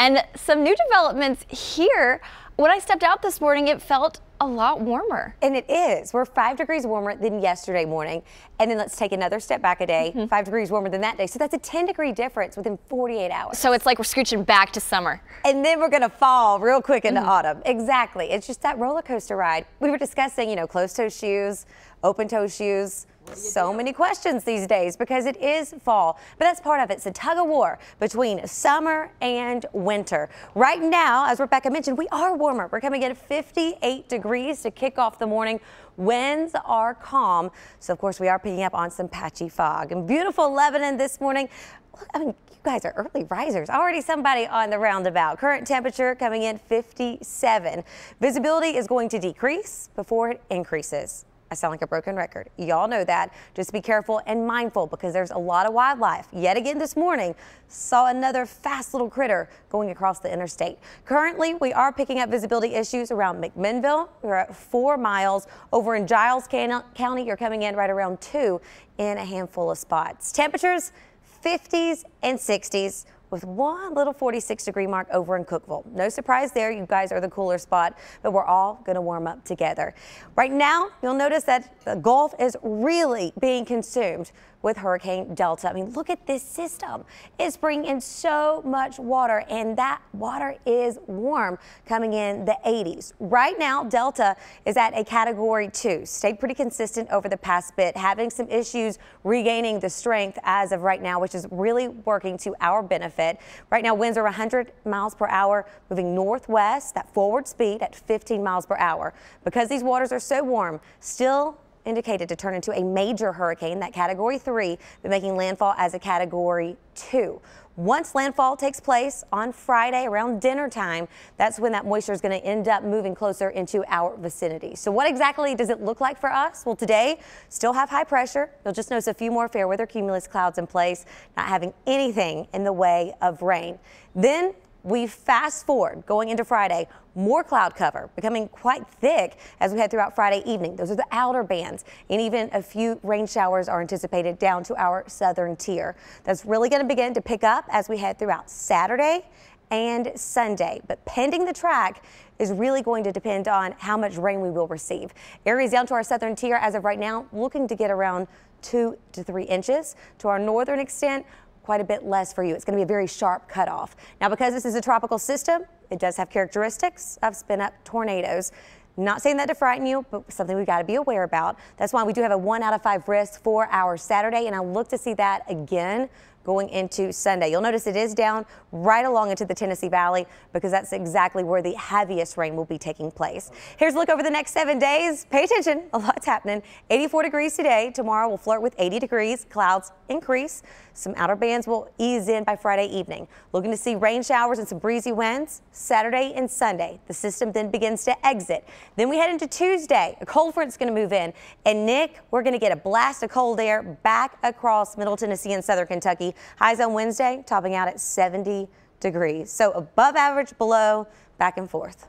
And some new developments here. When I stepped out this morning, it felt a lot warmer. And it is. We're five degrees warmer than yesterday morning. And then let's take another step back a day, mm -hmm. five degrees warmer than that day. So that's a 10 degree difference within 48 hours. So it's like we're scooching back to summer. And then we're going to fall real quick into mm -hmm. autumn. Exactly. It's just that roller coaster ride. We were discussing, you know, closed toe shoes, open toe shoes. So many questions these days because it is fall, but that's part of it. It's a tug of war between summer and winter. Right now, as Rebecca mentioned, we are warmer. We're coming in at 58 degrees to kick off the morning. Winds are calm, so of course we are picking up on some patchy fog. And beautiful Lebanon this morning. Look, I mean, you guys are early risers. Already somebody on the roundabout. Current temperature coming in 57. Visibility is going to decrease before it increases. I sound like a broken record. Y'all know that. Just be careful and mindful because there's a lot of wildlife. Yet again this morning, saw another fast little critter going across the interstate. Currently, we are picking up visibility issues around McMinnville. We're at four miles. Over in Giles County, you're coming in right around two in a handful of spots. Temperatures 50s and 60s with one little 46 degree mark over in Cookeville. No surprise there, you guys are the cooler spot, but we're all going to warm up together. Right now, you'll notice that the Gulf is really being consumed with Hurricane Delta. I mean, look at this system. It's bringing in so much water, and that water is warm coming in the 80s. Right now, Delta is at a category two. Stayed pretty consistent over the past bit, having some issues regaining the strength as of right now, which is really working to our benefit. Right now, winds are 100 miles per hour, moving northwest, that forward speed at 15 miles per hour. Because these waters are so warm, still indicated to turn into a major hurricane, that category three, but making landfall as a category two. Once landfall takes place on Friday around dinner time, that's when that moisture is going to end up moving closer into our vicinity. So what exactly does it look like for us? Well, today still have high pressure. You'll just notice a few more fair weather cumulus clouds in place, not having anything in the way of rain. Then we fast forward going into Friday, more cloud cover becoming quite thick as we head throughout Friday evening. Those are the outer bands and even a few rain showers are anticipated down to our southern tier. That's really going to begin to pick up as we head throughout Saturday and Sunday. But pending the track is really going to depend on how much rain we will receive. Areas down to our southern tier as of right now looking to get around two to three inches. To our northern extent, quite a bit less for you. It's going to be a very sharp cutoff. Now, because this is a tropical system, it does have characteristics of spin up tornadoes. Not saying that to frighten you, but something we've got to be aware about. That's why we do have a one out of five risk for our Saturday, and I look to see that again going into Sunday. You'll notice it is down right along into the Tennessee Valley because that's exactly where the heaviest rain will be taking place. Here's a look over the next seven days. Pay attention, a lot's happening. 84 degrees today. Tomorrow we'll flirt with 80 degrees. Clouds increase. Some outer bands will ease in by Friday evening. Looking to see rain showers and some breezy winds Saturday and Sunday. The system then begins to exit. Then we head into Tuesday. A cold front is going to move in. And Nick, we're going to get a blast of cold air back across Middle Tennessee and Southern Kentucky. Highs on Wednesday topping out at 70 degrees. So above average, below, back and forth.